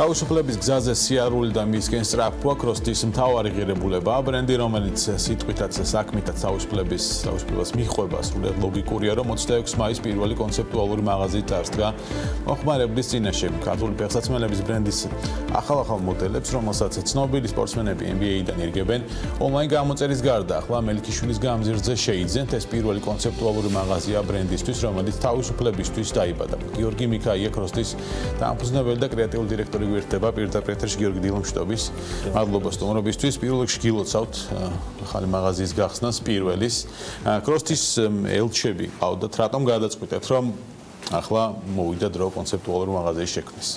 თავისუფლების გზაზე სიარული და მისკენ სტრაფვა კროსტის მთავარი ღირებულება. ბრენდი რომელიც სიტყვითაც საქმითაც თავისუფლების თავისუფლებას მიხვება სრულად ლოგიკურია რომ 26 მაის პირველი კონცეპტუალური მაღაზიით წარსდგა მოხმარებლის წინაშე. ქართული ფეხსაცმელების ბრენდის ახალ-ახალ მოდელებს რომელსაც ცნობილი სპორტსმენები NBA-დან ირგებენ ონლაინ გამოწერის გარდა ახლა მელიქიშვილის გამზირზე შეიძენთ ეს პირველი კონცეპტუალური მაღაზია ბრენდისთვის რომელიც თავისუფლებისთვის დაიბადა. გიორგი მიქაია კროსტის დამფუძნებელი და კრეატიული დირექტორი გვერდება პირდაპირ ეთერში გიორგი დილომშტობის. მადლობა სტუმრობისთვის. პირველ რიგში გილოცავთ ახალი მაღაზიის გახსნას პირველის. კროსტის ელჩები ყავდათ, რატომ გადაწყვიტეთ, რომ ახლა მოვიდა დრო კონცეპტუალური მაღაზიის შექმნის?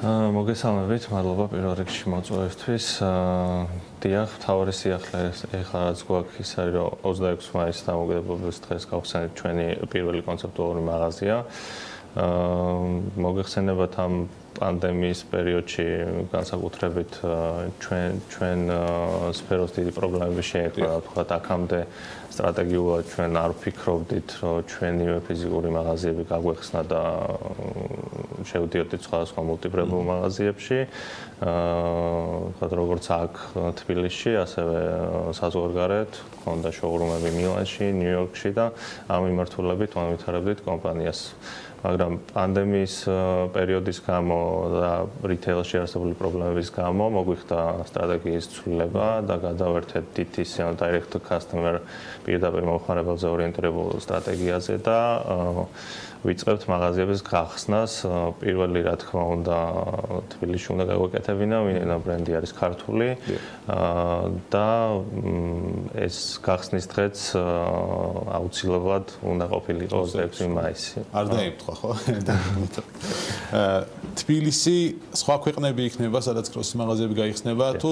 აა მოგესალმებით, მადლობა პირველ რიგში მოწვევისთვის. აა დიახ, თავარი სიახლე ეხლა რაც გვაქვს ის არის რომ 26 მაისს დამოუკიდებლობის დღეს გავხსენეთ ჩვენი პირველი კონცეპტუალური მაღაზია. აა მოგეხსენებათ ამ პანდემიის პერიოდში განსაკუთრებით ჩვენ ჩვენ სფეროს დიდი პრობლემები შეექმნა, თქვა აქამდე სტრატეგიულად ჩვენ არ ვფიქრობდით, რომ ჩვენივე ფიზიკური მაღაზიები გაგვეხსნა და შევდიოდით სხვადასხვა მულტიბრენდულ მაღაზიებში. აა თქვა როგორც აქ თბილისში, ასევე საზღვარგარეთ, ქონდა შოურუმები მილანში, ნიუ-იორკში და ამ მიმართულებით ვანვითარებდით კომპანიას. მაგრამ პანდემიის პერიოდის გამო და რიტეილში არსებული პრობლემების გამო მოგვიხდა სტრატეგიის ცვლილება და გადავერთეთ DTC ან direct to customer პირდაპირ მომხმარებელზე ორიენტირებულ სტრატეგიაზე და ვიწყებთ მაღაზიების გახსნას. პირველი რა თქმა უნდა თბილისში უნდა გაგვეკეთებინა, ვინა ბრენდი არის ქართული. და ეს გახსნის დღეც აუცილებლად უნდა ყოფილიყო 26 მაისი. არ დაიფთხა ხო? თბილისი სხვა ქვეყნები იქნება, სადაც კროსის მაღაზიები გაიხსნება, თუ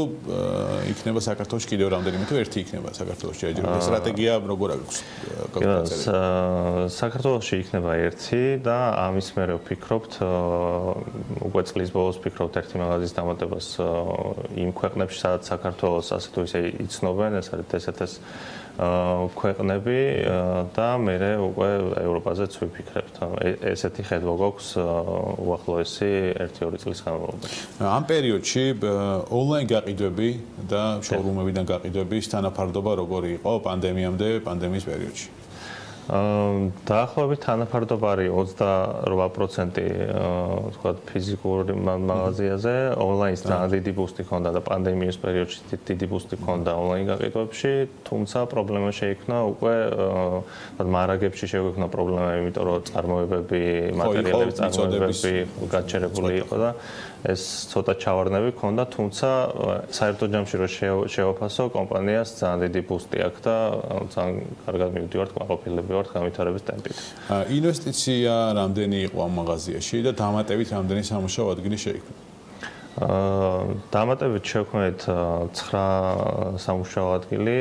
იქნება საქართველოს კიდევ რამდენიმე თუ ერთი იქნება საქართველოს შეაჯერება სტრატეგია როგორ აქვს? საქართველოს იქნება ერთი ერთი და ამის მერე ვფიქრობთ უკვე წლის ბოლოს ვფიქრობთ ერთი მაღაზიის დამატებას იმ ქვეყნებში სადაც საქართველოს ასე თუ ისე იცნობენ ეს არის ესეთეს ქვეყნები და მე უკვე ევროპაზეც ვიფიქრებთ ესეთი ხედვა გვაქვს უახლოესი 1-2 წლის განმავლობაში. ამ პერიოდში ონლაინ გაყიდვები და შოურუმებიდან გაყიდვების თანაფარდობა როგორი იყო პანდემიამდე პანდემიის პერიოდში დაახლოებით თანაფარდობა არის 28% თქვა ფიზიკური მაღაზიაზე, ონლაინს ძალიან დიდი ბუსტი ჰქონდა და პანდემიის პერიოდში დიდი ბუსტი ჰქონდა ონლაინ გაყიდვებში, თუმცა პრობლემა შეიქმნა უკვე მარაგებში შეგვექნა პრობლემა, იმიტომ რომ წარმოებები, მატერიალების წარმოებები გაჩერებული იყო და ეს ცოტა ჩავარდნები ჰქონდა, თუმცა საერთო ჯამში რომ შევაფასო, კომპანიას ძალიან დიდი ბუსტი აქვს და ძალიან კარგად მივდივართ, კმაყოფილები ვართ გამვითარების ტემპით. ინვესტიცია რამდენი იყო ამ მაღაზიაში და დამატებით რამდენი სამუშაო ადგილი შეიქმნა? აა დამატებით შევქმნით 9 სამუშაო ადგილი,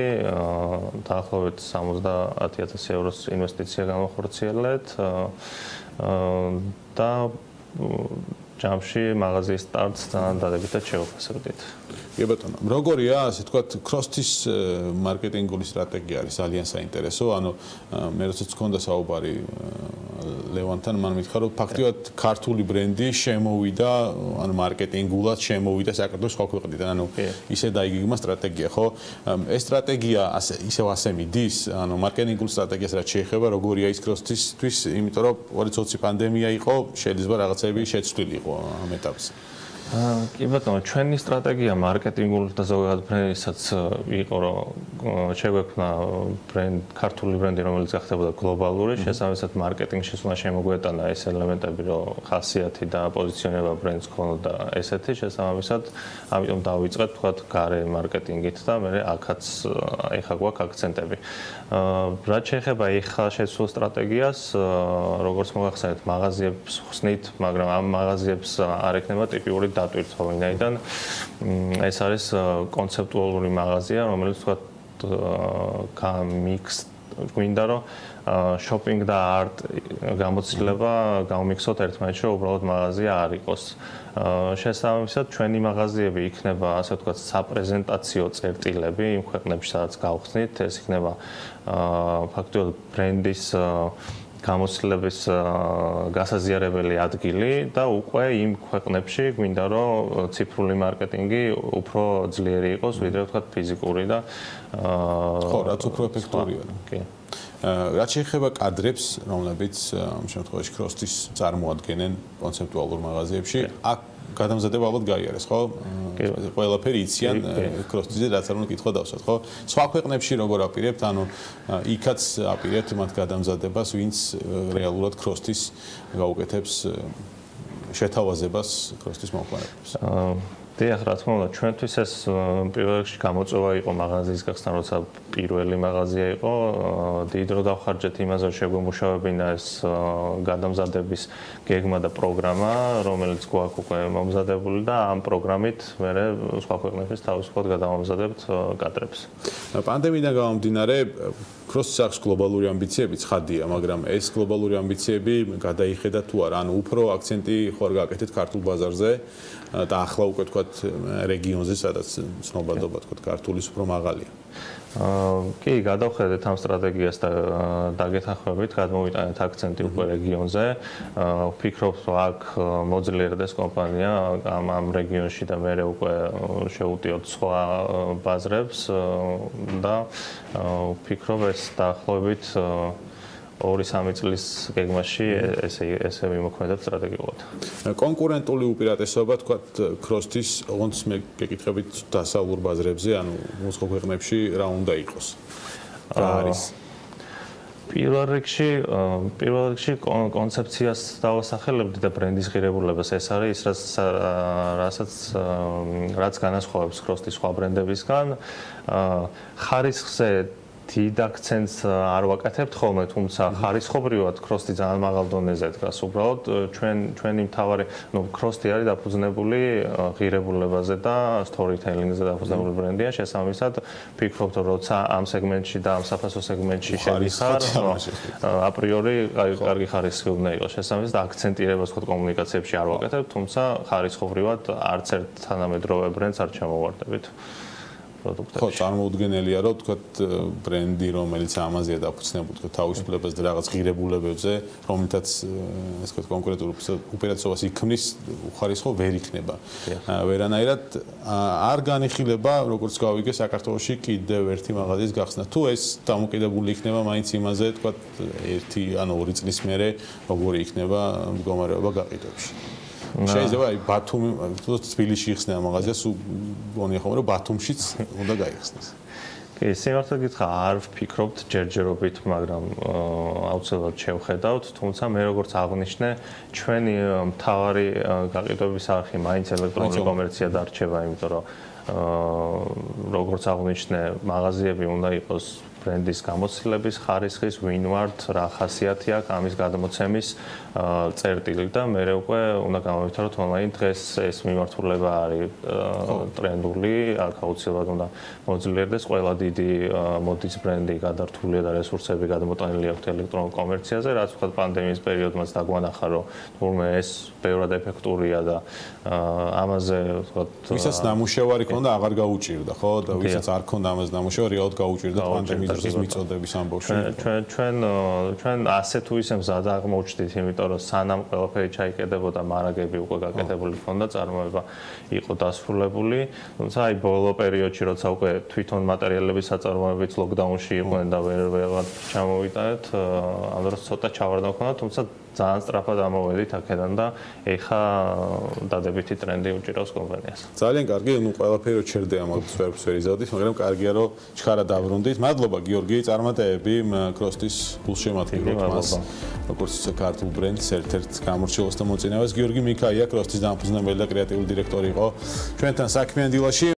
დაახლოებით 70000 ევროს ინვესტიცია გამოხორციელეთ. აა და ჯამში მაღაზიის სტარტს ძალიან დადებითად შევაფასებდით. კი ბატონო, როგორია, ასე ვთქვათ, კროსტის მარკეტინგული სტრატეგია არის ძალიან საინტერესო. ანუ მე როდესაც გქონდა საუბარი ლევანთან, მან მითხრა, რომ ფაქტიურად ქართული ბრენდი შემოვიდა, ანუ მარკეტინგულად შემოვიდა საქართველოს სხვა ქვეყნიდან. ანუ ისე დაიგიგმა სტრატეგია, ხო? ეს სტრატეგია ასე ისევ ასე მიდის, ანუ მარკეტინგულ სტრატეგიას რაც შეეხება, როგორია ის კროსტისთვის, იმიტომ რომ 2020 პანდემია იყო, შეიძლება რაღაცები შეცვლილი იყო ამ ეტაპზე. კი ბატონო, ჩვენი სტრატეგია მარკეტინგული და ზოგადად ბრენდისაც იყო, რომ შეგვექმნა ბრენდ, ქართული ბრენდი, რომელიც გახდებოდა გლობალური, შესაბამისად მარკეტინგში უნდა შემოგვეტანა ეს ელემენტები, რომ ხასიათი და პოზიციონირება ბრენდს ქონოდა ესეთი, შესაბამისად, ამიტომ დავიწყეთ თქვა გარე მარკეტინგით და მე აქაც ეხა გვაქვს აქცენტები. რაც შეეხება ეხა შეცვლის სტრატეგიას, როგორც მოგახსენეთ, მაღაზიებს ხსნით, მაგრამ ამ მაღაზიებს არ ექნება ტიპიური დატვირთვა, ვინაიდან ეს არის კონცეპტუალური მაღაზია, რომელიც თქვა გამიქს გვინდა რომ შოპინგ და არტ გამოცდილება გამომიქსოთ ერთმანეთში, უბრალოდ მაღაზია არ იყოს. შესაბამისად, ჩვენი მაღაზიები იქნება, ასე ვთქვათ, საპრეზენტაციო წერტილები იმ ქვეყნებში, სადაც გავხსნით, ეს იქნება ფაქტობრივად ბრენდის გამოცდილების გასაზიარებელი ადგილი და უკვე იმ ქვეყნებში გვინდა რომ ციფრული მარკეტინგი უფრო ძლიერი იყოს ვიდრე თქვა ფიზიკური და ხო რაც უფრო ეფექტურია კი. რაც შეეხება კადრებს რომლებიც ამ შემთხვევაში კროსტის წარმოადგენენ კონცეპტუალურ მაღაზიებში აქ გადამზადება ალბათ გაიარეს, ხო? ყველაფერი იციან კროსტიზე, რაც არ უნდა კითხვა დავსვათ, ხო? სხვა ქვეყნებში როგორ აპირებთ, ანუ იქაც აპირებთ მათ გადამზადებას, ვინც რეალურად კროსტის გაუკეთებს შეთავაზებას კროსტის მომხმარებლებს. აა დიახ, რა თქმა უნდა, ჩვენთვის ეს პირველ რიგში გამოწვევა იყო მაღაზიის გახსნა, როცა პირველი მაღაზია იყო. დიდ დრო დავხარჯეთ იმაზე, შეგვემუშავებინა ეს გადამზადების გეგმა და პროგრამა, რომელიც გვაქვს უკვე მომზადებული და ამ პროგრამით მე სხვა ქვეყნებში თავისუფლად გადავამზადებთ კადრებს. პანდემიიდან გამომდინარე, cross აქვს გლობალური ამბიციები, ცხადია, მაგრამ ეს გლობალური ამბიციები გადაიხედა თუ არა, ანუ უფრო აქცენტი ხო არ გააკეთეთ ქართულ ბაზარზე და ახლა უკვე თქვა რეგიონზე, სადაც ცნობადობა თქვა ქართულის უფრო მაღალია. კი, გადავხედეთ ამ სტრატეგიას და დაგეთანხმებით, გადმოვიტანეთ აქცენტი უკვე რეგიონზე. ვფიქრობ, რომ აქ მოძლიერდეს კომპანია ამ ამ რეგიონში და მე უკვე შეუტიოთ სხვა ბაზრებს და ვფიქრობ ეს დაახლოებით 2-3 წლის გეგმაში ესე ესე მიმოქმედებს სტრატეგიულად. კონკურენტული უპირატესობა თქვა კროსტის ონც მე გეკითხებით დასავლურ ბაზრებზე, ანუ მოსკოვ ქვეყნებში რა უნდა იყოს? რა არის? პირველ რიგში პირველ რიგში კონცეფციას დავასახელებდი და ბრენდის ღირებულებას ეს არის ის რასაც რაც განასხვავებს კროსტის სხვა ბრენდებისგან ხარისხზე დიდ აქცენტს არ ვაკეთებთ ხოლმე, თუმცა ხარისხობრივად კროსტი ძალიან მაღალ დონეზე დგას. უბრალოდ ჩვენ ჩვენი მთავარი, ну, კროსტი არის დაფუძნებული ღირებულებაზე და storytelling-ზე დაფუძნებული ბრენდია. შესაბამისად, ფიქრობთ, როცა ამ სეგმენტში და ამ საფასო სეგმენტში შევიხარ, აპრიორი კარგი ხარისხი უნდა იყოს. შესაბამისად, აქცენტირებას ხო კომუნიკაციებში არ ვაკეთებთ, თუმცა ხარისხობრივად არც ერთ თანამედროვე ბრენდს არ ჩამოვარდებით. პროდუქტებში. ხო, წარმოუდგენელია, რომ თქვა ბრენდი, რომელიც ამაზეა დაფუძნებული, თქვა თავისუფლებას და რაღაც ღირებულებებზე, რომელთაც ეს თქვა კონკრეტულ უპირატესობას იქმნის, უხარისხო ვერ იქნება. ვერანაირად არ განიხილება, როგორც გავიგე, საქართველოსში კიდევ ერთი მაღაზიის გახსნა. თუ ეს დამოკიდებული იქნება მაინც იმაზე, თქვა ერთი ან ორი წლის მერე როგორი იქნება მდგომარეობა გაყიდვებში. შეიძლება აი ბათუმი თუ თბილისში იხსნა მაღაზიას გონია ხომ რომ ბათუმშიც უნდა გაიხსნას კი, სიმართლე გითხრა, არ ვფიქრობთ ჯერჯერობით, მაგრამ აუცილებლად შევხედავთ, თუმცა მე როგორც აღნიშნე, ჩვენი მთავარი გაყიდვების არხი მაინც ელექტრონული კომერცია დარჩება, იმიტომ რომ აა როგორც აღნიშნე, მაღაზიები უნდა იყოს ბრენდის გამოცდილების ხარისხის ვინ ვართ, რა ხასიათი აქვს ამის გადმოცემის წერტილი და მე უკვე უნდა გამოვიტარო ონლაინ დღეს ეს მიმართულება არის ტრენდული, აქ აუცილებლად უნდა მოძლიერდეს ყველა დიდი მოდის ბრენდი გადართულია და რესურსები გადმოტანილი აქვს ელექტრონულ კომერციაზე, რაც ვთქვათ პანდემიის პერიოდმაც დაგვანახა, რომ თურმე ეს ბევრად ეფექტურია და ამაზე ვთქვათ ვისაც ნამუშევარი ქონდა აღარ გაუჭირდა, ხო? და ვისაც არ ქონდა ამაზე ნამუშევარი, რეალურად გაუჭირდა პანდემიის დროს მიწოდების ამბავში. ჩვენ ჩვენ ჩვენ ასე თუ ისე მზად აღმოჩნდით, იმიტომ რომ სანამ ყველაფერი ჩაიკედებოდა, მარაგები უკვე გაკეთებული ქონდა, წარმოება იყო დასრულებული. თუმცა აი ბოლო პერიოდში, როცა უკვე თვითონ მასალების საწარმოებიც ლოკდაუნში იყვნენ და ვერ ვეღარ ჩამოვიტანეთ, ამ დროს ცოტა ჩავარდა ქონდა, თუმცა ძალიან სწრაფად ამოვედით აქედან და ეხა დადებითი ტრენდი უჭირავს კომპანიას. ძალიან კარგი, ნუ ყველაფერი ჩერდე ამ ვერც ვერ იზრდის, მაგრამ კარგია რომ ჩქარა დავრუნდით. მადლობა გიორგი, წარმატებები კროსტის გულშემატკივრობ მას. როგორც ქართულ ბრენდს ერთ-ერთ გამორჩეულს და მოწინავეს გიორგი მიქაია, კროსტის დამფუძნებელი და კრეატიული დირექტორი იყო ჩვენთან საქმიან დილაში.